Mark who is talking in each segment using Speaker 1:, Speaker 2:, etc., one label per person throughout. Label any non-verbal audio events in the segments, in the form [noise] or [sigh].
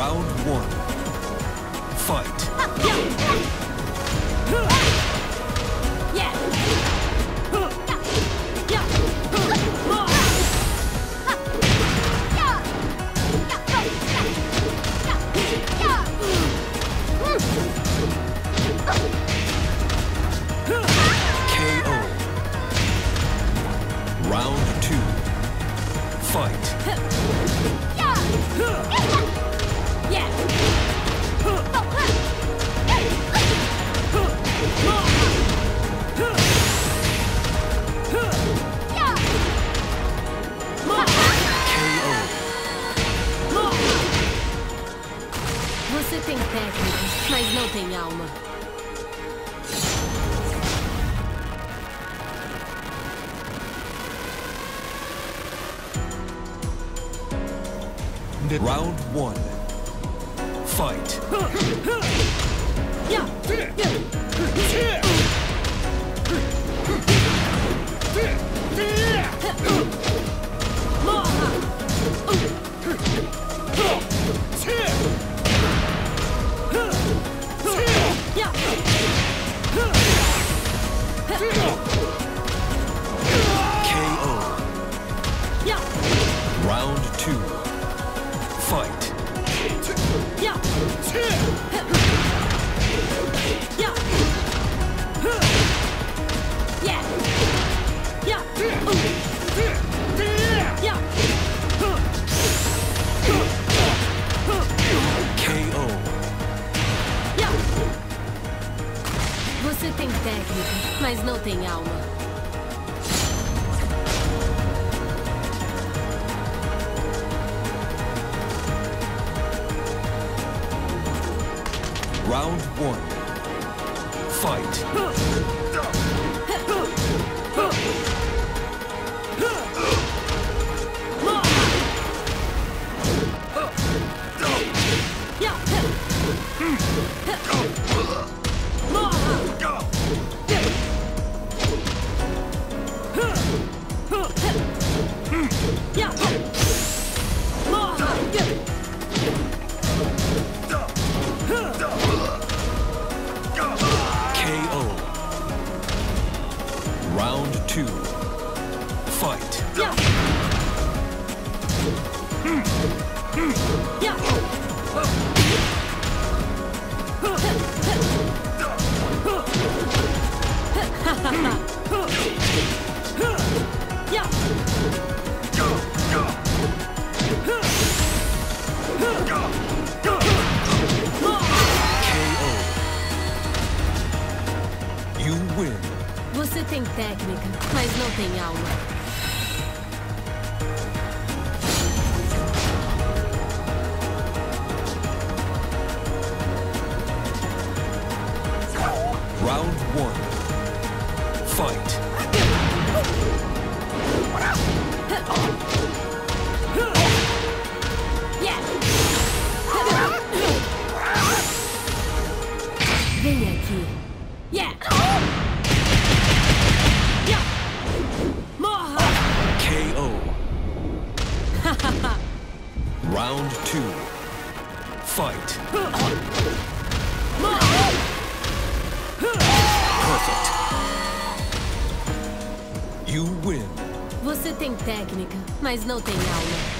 Speaker 1: Round one. Fight.
Speaker 2: Não tem alma.
Speaker 1: Round
Speaker 2: 1. tem alma.
Speaker 1: Round
Speaker 2: 1. Tem técnica, mas não tem alma.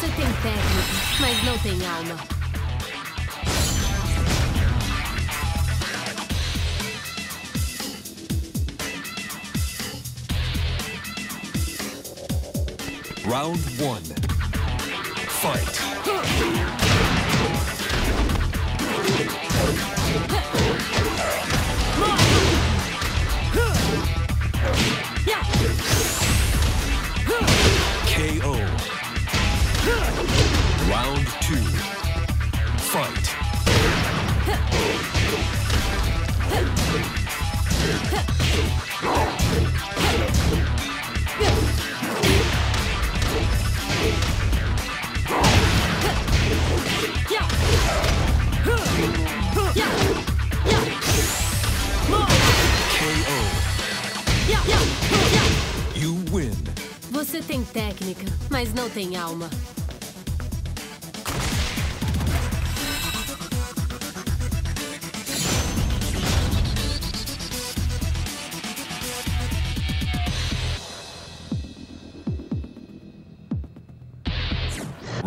Speaker 3: Você tem técnica, mas não tem alma.
Speaker 2: Round 1.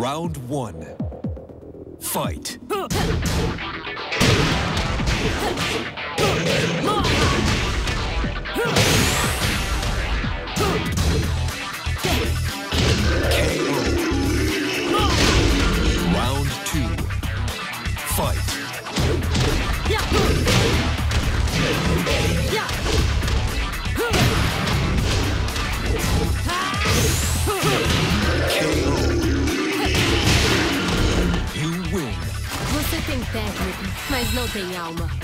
Speaker 2: Round one. Fight. [laughs]
Speaker 3: não tem alma.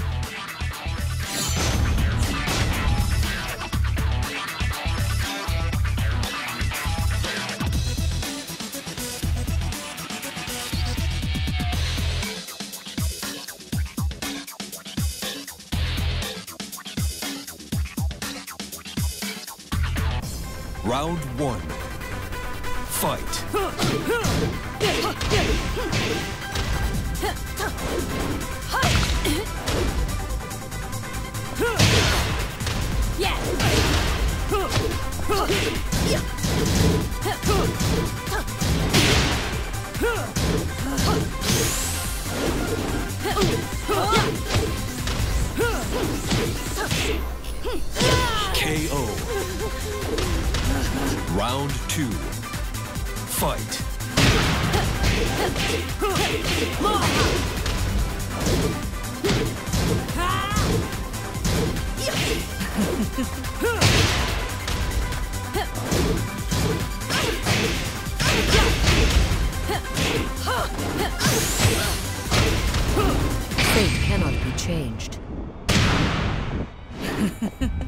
Speaker 3: Changed. [laughs]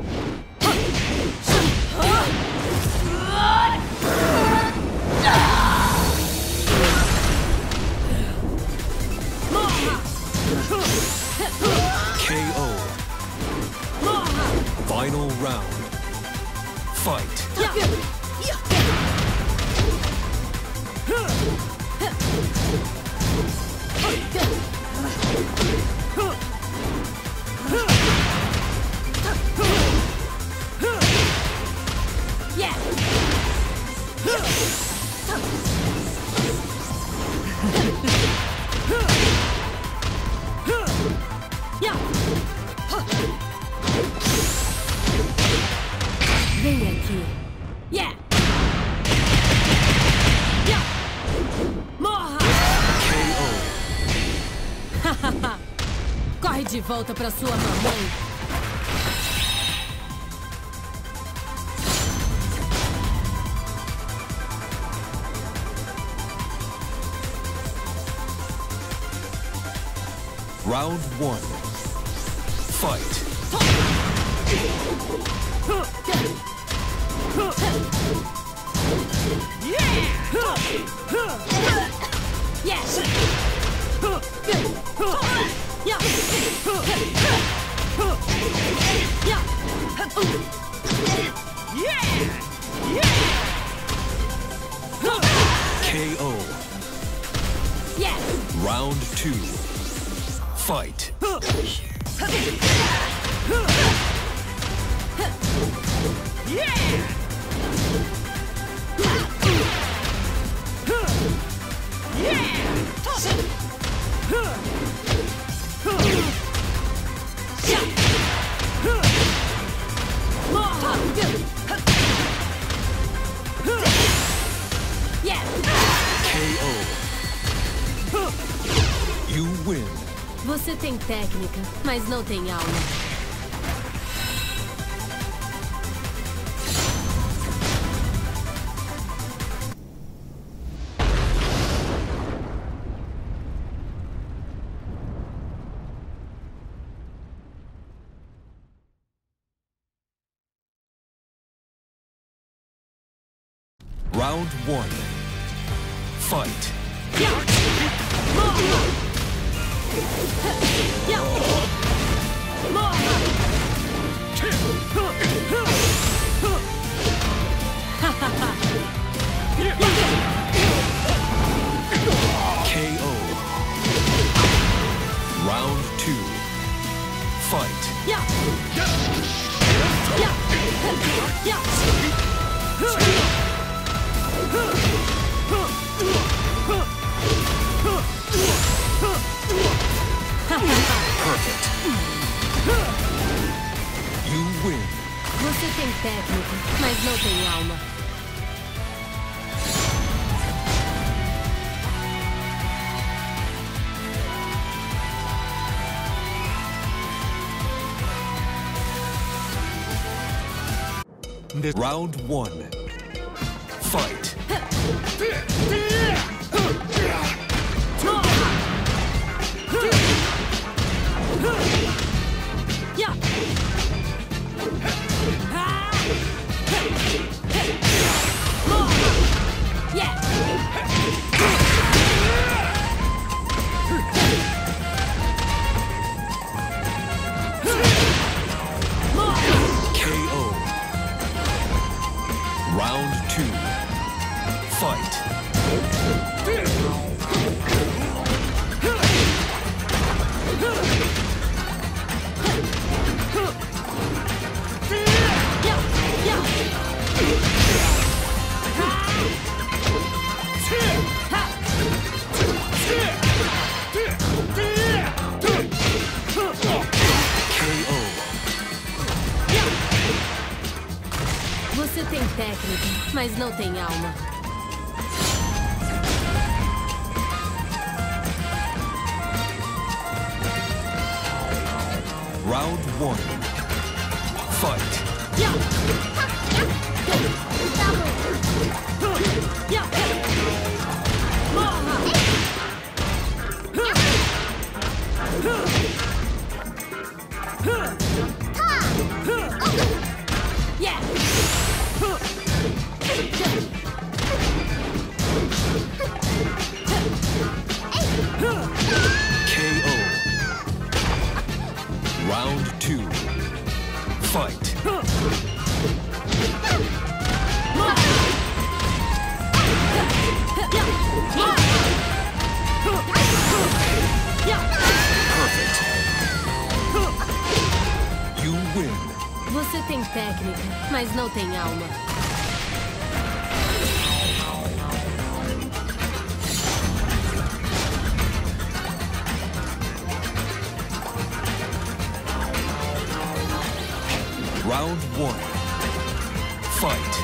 Speaker 3: pra sua mamãe.
Speaker 2: Fight.
Speaker 3: Yes.
Speaker 2: KO. You win.
Speaker 3: Você tem técnica, mas não tem alma.
Speaker 2: Round one. Fight.
Speaker 3: Você tem técnica, mas não tem alma.
Speaker 2: Round one. Fight. [laughs]
Speaker 3: técnica, mas não tem alma.
Speaker 2: Round one. Fight.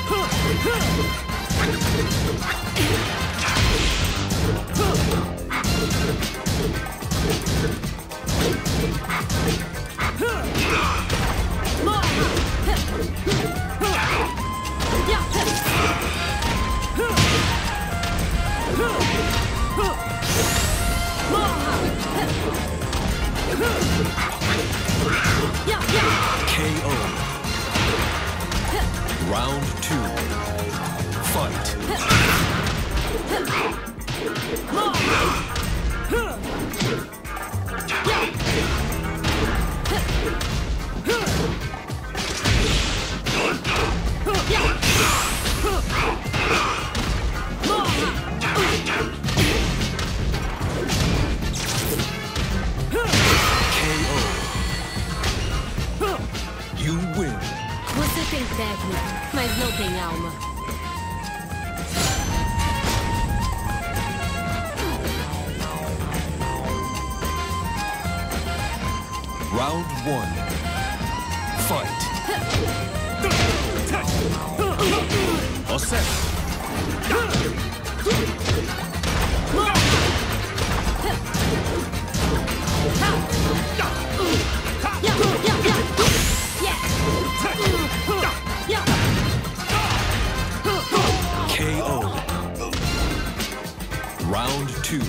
Speaker 2: Round two.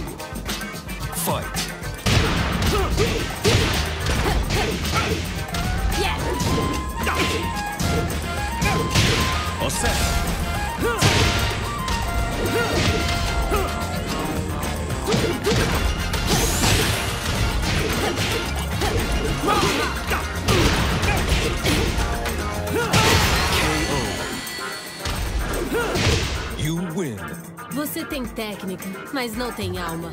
Speaker 2: Fight. Yeah. K.O. You win.
Speaker 3: Você tem técnica, mas não tem alma.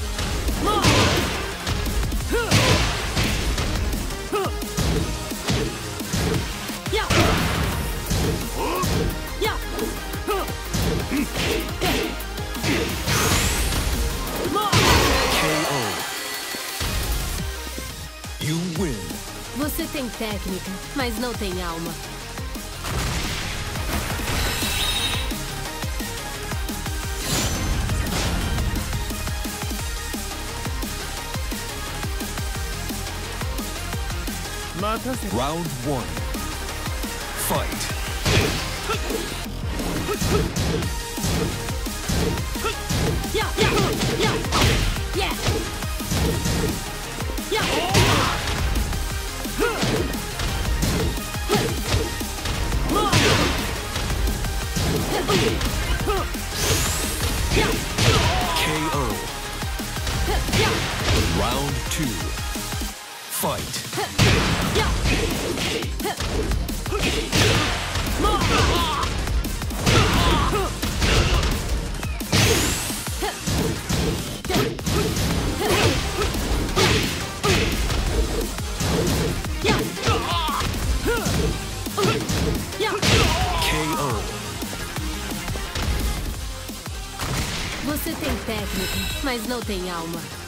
Speaker 3: tem técnica, mas não tem alma.
Speaker 2: Round 1 Fight.
Speaker 3: Você tem técnica, mas não tem alma.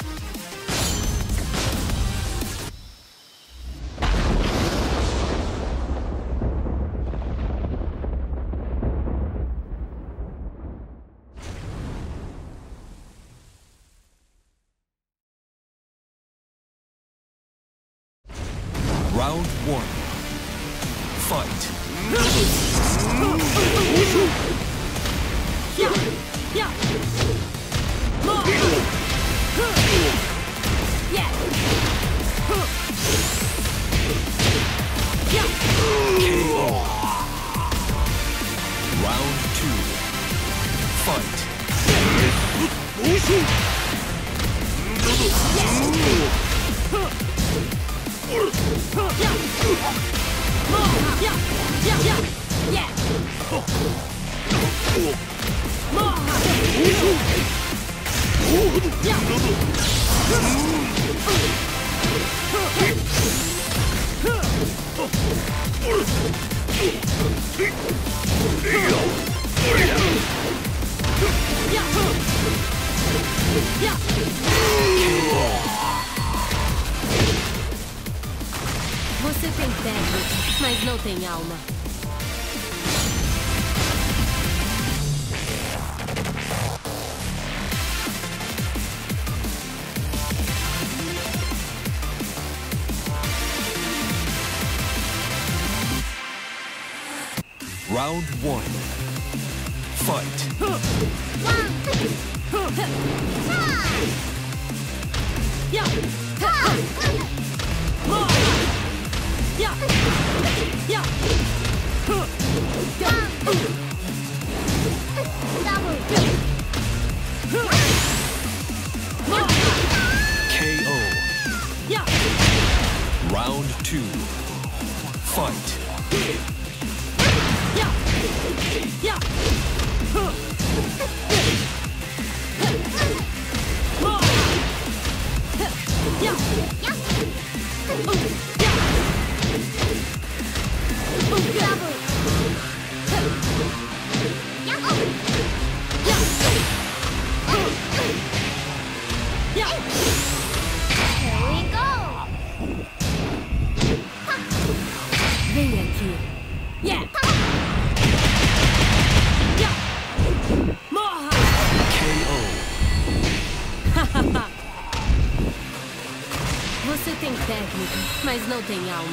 Speaker 2: 一定要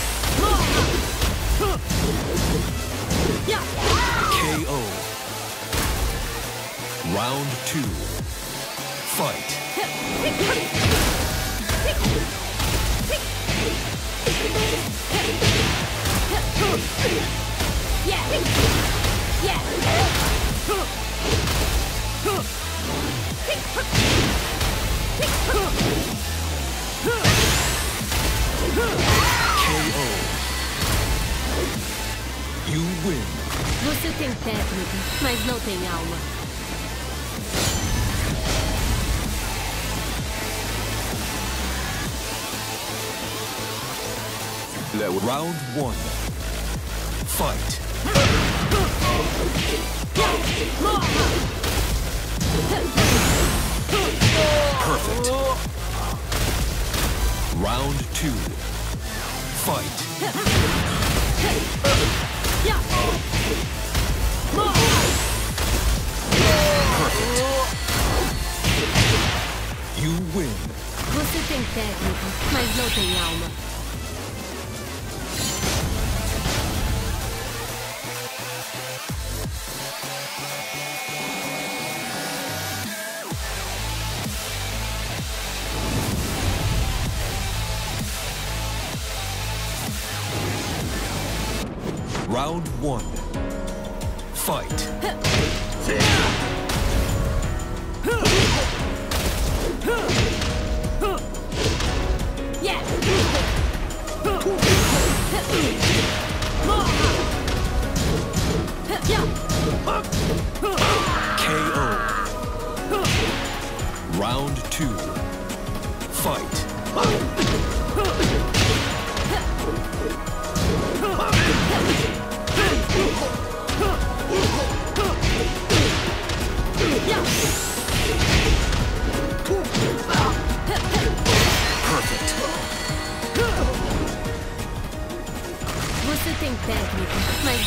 Speaker 2: KO. Round two. Fight. KO. You win.
Speaker 3: Você tem técnica, mas não tem alma.
Speaker 2: Round one. Fight. Perfect. Round two. Fight. Perfect. You win.
Speaker 3: Você tem técnica, mas não tem alma.
Speaker 2: Round one. Fight.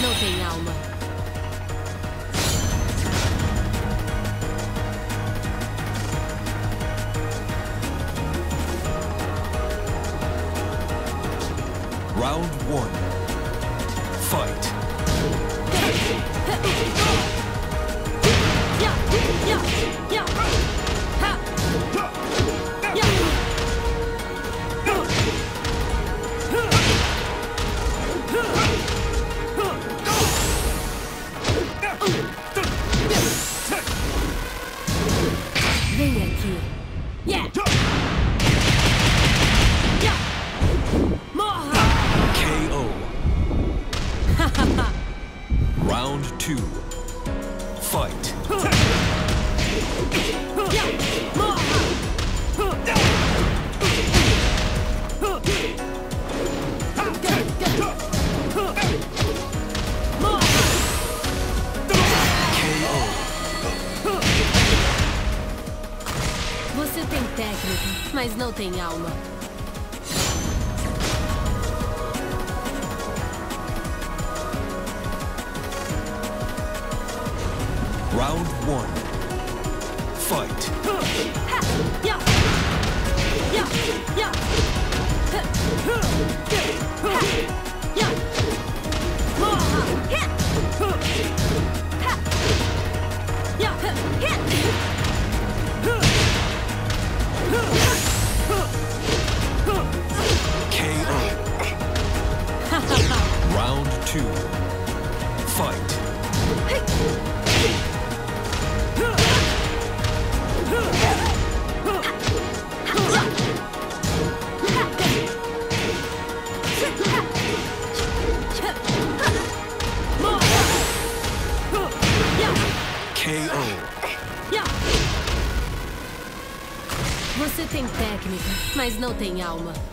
Speaker 3: Não tem alma. Mas não tem alma.
Speaker 2: Não tem alma.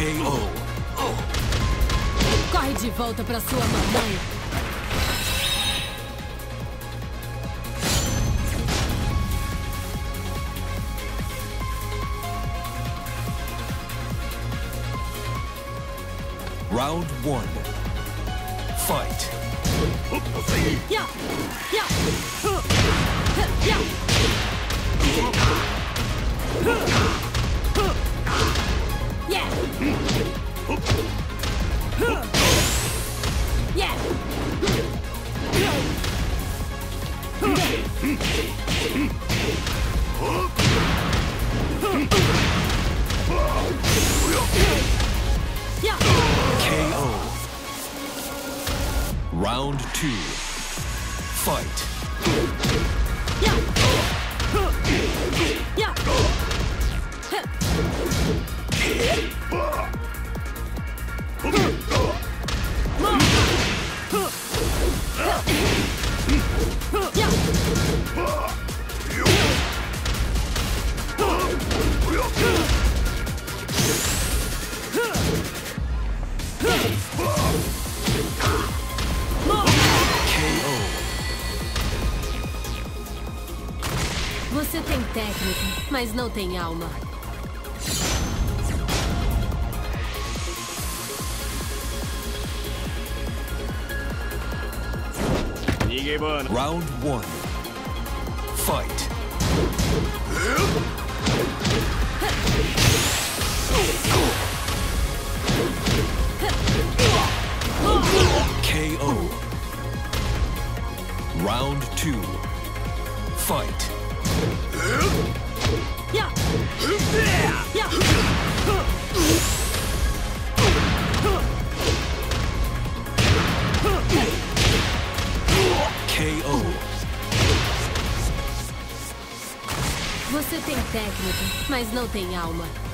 Speaker 3: KO.
Speaker 2: Corre de volta para sua mamãe.
Speaker 3: Round one. Fight. Yeah. Yeah. Yeah.
Speaker 2: KO round two. Fight.
Speaker 3: Não tem alma.
Speaker 2: Round one. Fight. KO. Round two. Fight.
Speaker 3: Você tem técnica, mas não tem alma.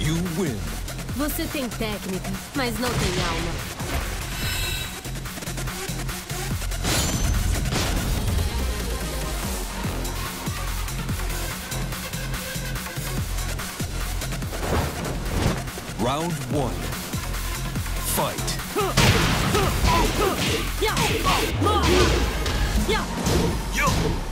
Speaker 2: You win.
Speaker 3: Você tem técnica, mas não tem alma.
Speaker 2: Round one. Fight. KO.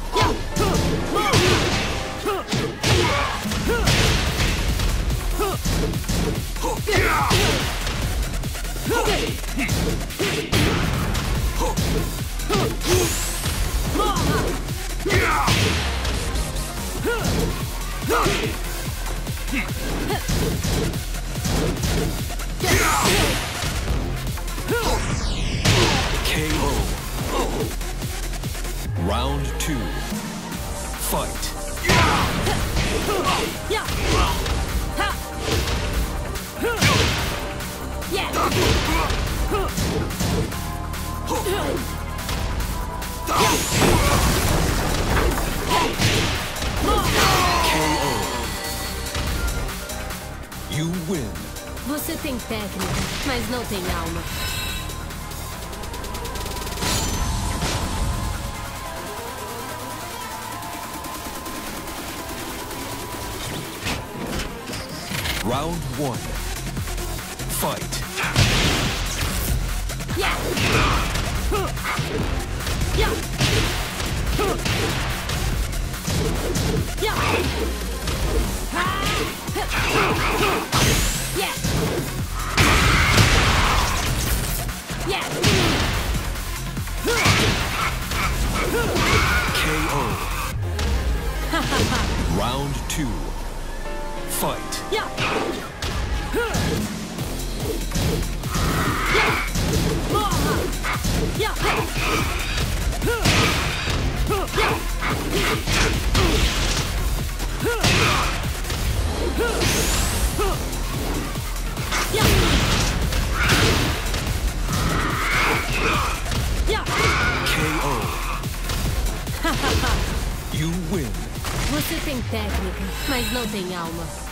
Speaker 2: KO. Round two. Fight.
Speaker 3: Yeah. Yeah.
Speaker 2: You win.
Speaker 3: Você tem técnica, mas não tem alma.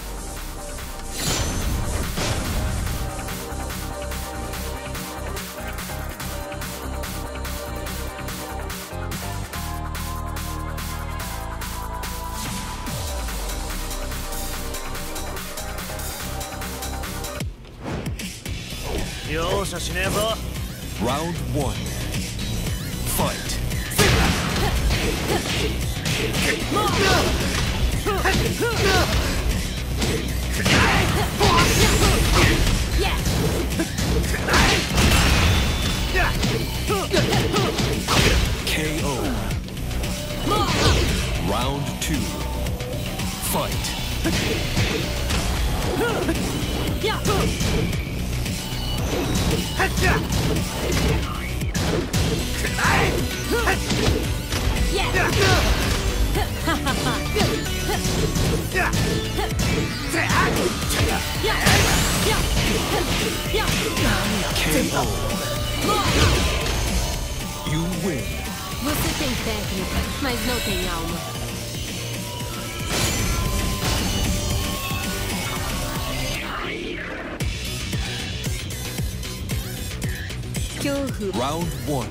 Speaker 2: Round one.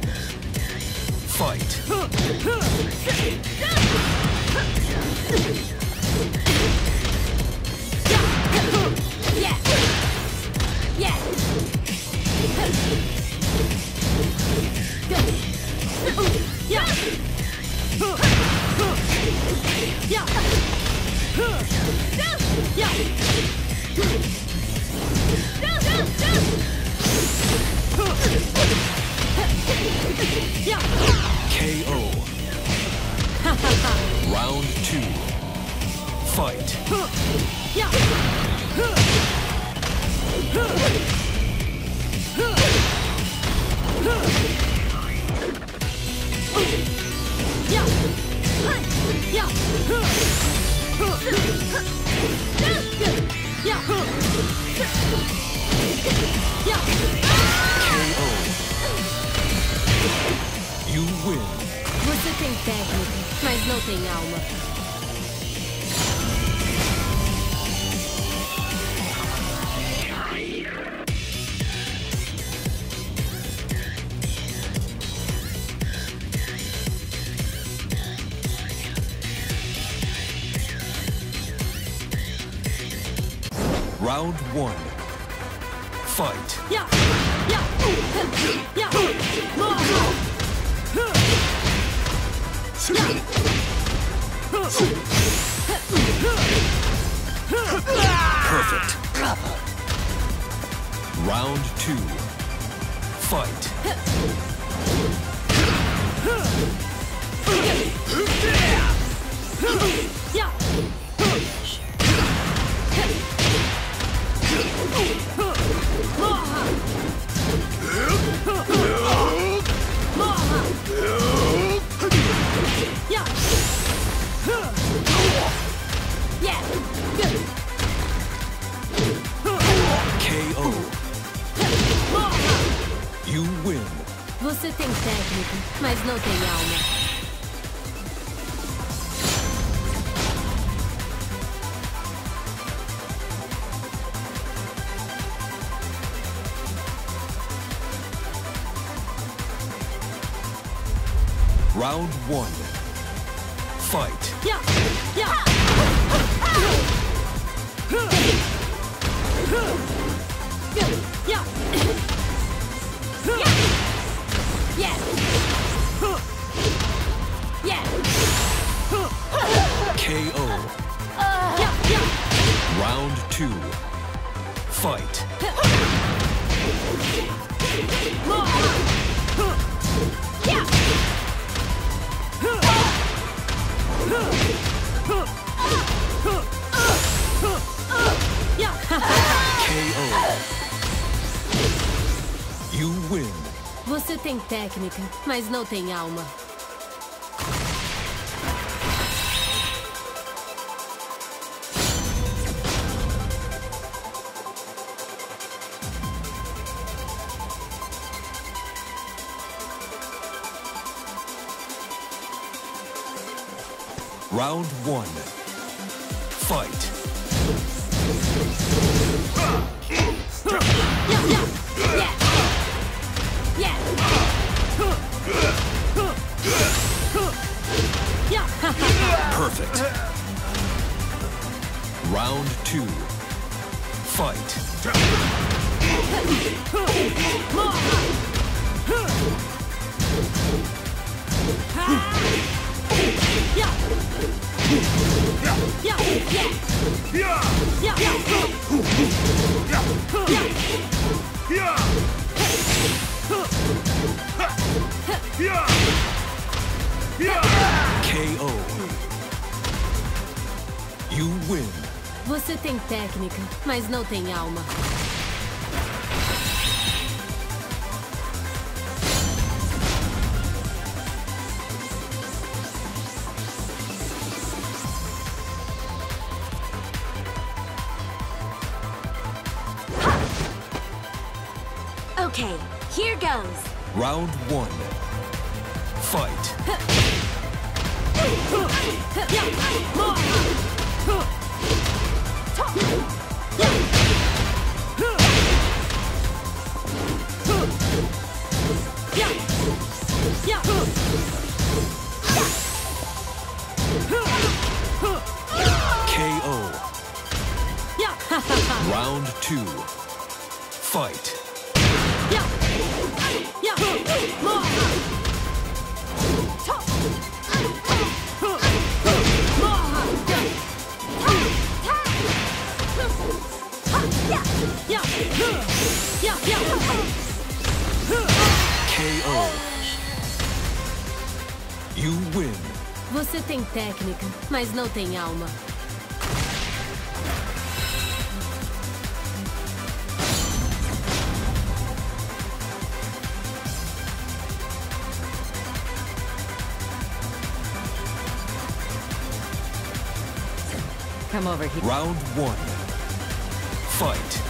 Speaker 2: Fight.
Speaker 3: Yeah. Yeah. Yeah. Yeah. Yeah.
Speaker 2: KO. Round two. Fight. KO. You win.
Speaker 3: Você tem técnica, mas não tem alma.
Speaker 2: Round one.
Speaker 3: técnica, mas não tem alma.
Speaker 2: round one. You win.
Speaker 3: Você tem técnica, mas não tem alma.
Speaker 4: Come over here.
Speaker 2: Round one. Fight.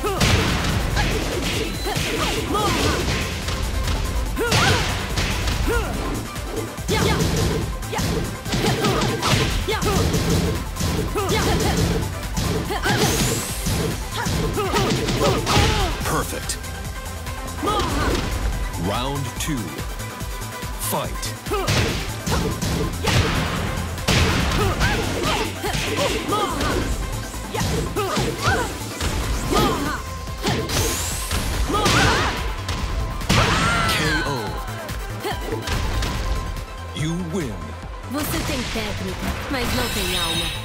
Speaker 2: Perfect. Round two. Fight. KO. You win.
Speaker 3: Você tem técnica, mas não tem alma.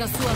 Speaker 2: nuestra
Speaker 3: suerte.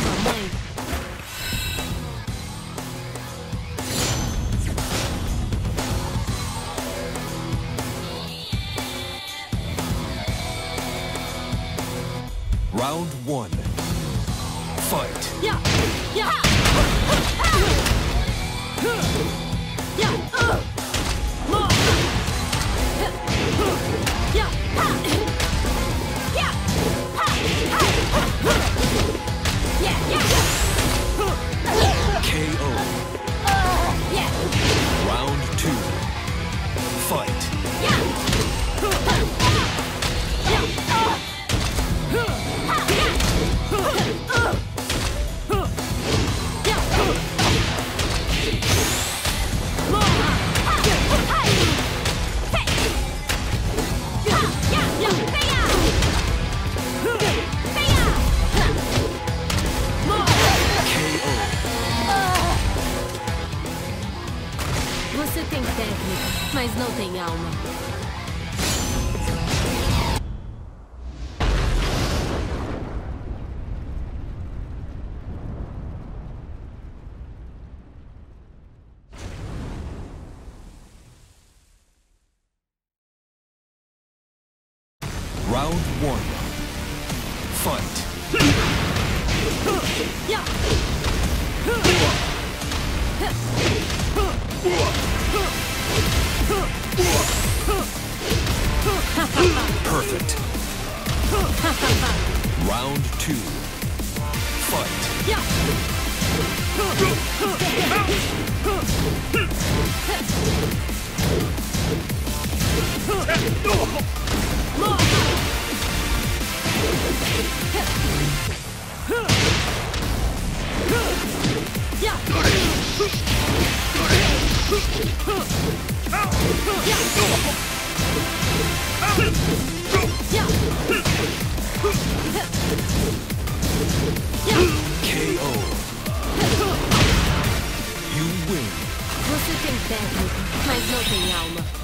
Speaker 3: Tem técnica, mas não tem alma.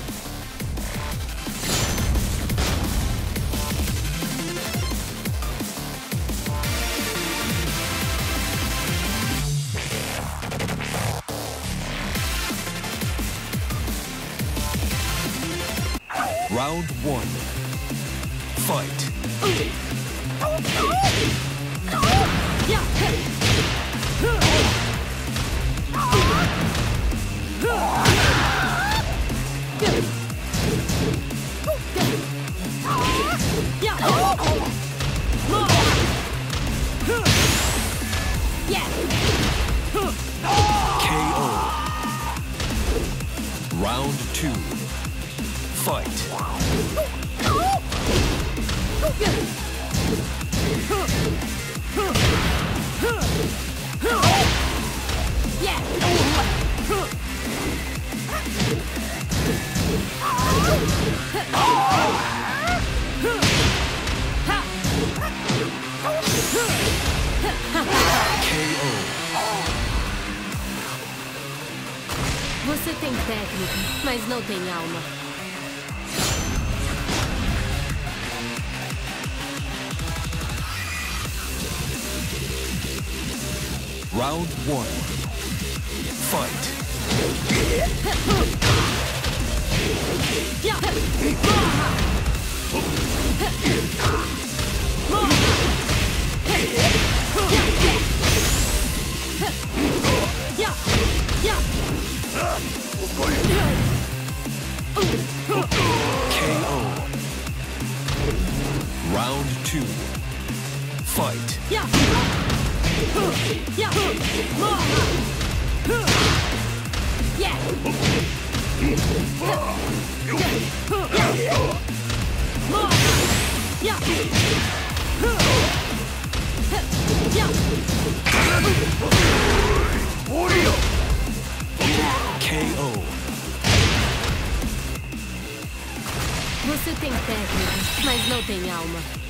Speaker 2: Fight. KO.
Speaker 3: Você tem técnica, mas não tem alma.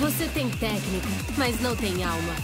Speaker 3: Você tem técnica, mas não tem alma.